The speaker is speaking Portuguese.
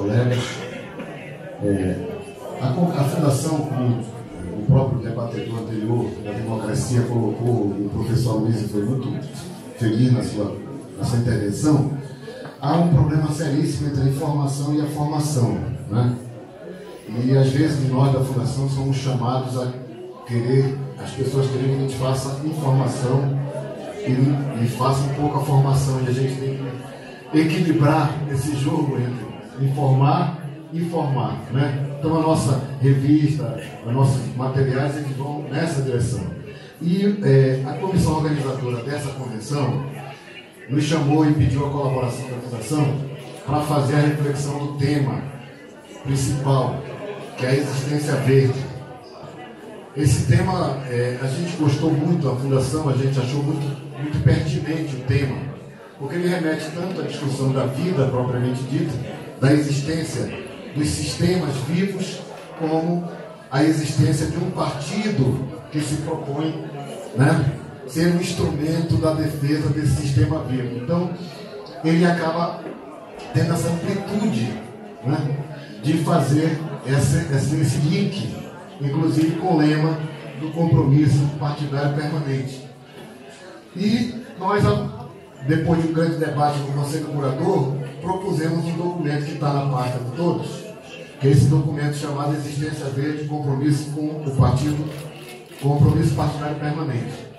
colegas. É, a, a Fundação, como o próprio debatedor anterior da democracia colocou, o professor Luiz foi muito feliz na sua, na sua intervenção, há um problema seríssimo entre a informação e a formação. Né? E às vezes nós da Fundação somos chamados a querer, as pessoas querem que a gente faça informação e, e faça um pouco a formação. E a gente tem que equilibrar esse jogo entre informar e formar. Né? Então a nossa revista, os nossos materiais, eles vão nessa direção. E é, a comissão organizadora dessa convenção nos chamou e pediu a colaboração da Fundação para fazer a reflexão do tema principal, que é a existência verde. Esse tema, é, a gente gostou muito, a Fundação, a gente achou muito, muito pertinente o tema, porque ele remete tanto à discussão da vida propriamente dita, da existência dos sistemas vivos, como a existência de um partido que se propõe né, ser um instrumento da defesa desse sistema vivo. Então, ele acaba tendo essa amplitude né, de fazer esse, esse, link, inclusive com o lema do compromisso partidário permanente. E nós, depois de um grande debate com Conselho Curador, propusemos um documento que está na pasta de todos, que é esse documento chamado Existência Verde, Compromisso com o Partido, Compromisso Partidário Permanente.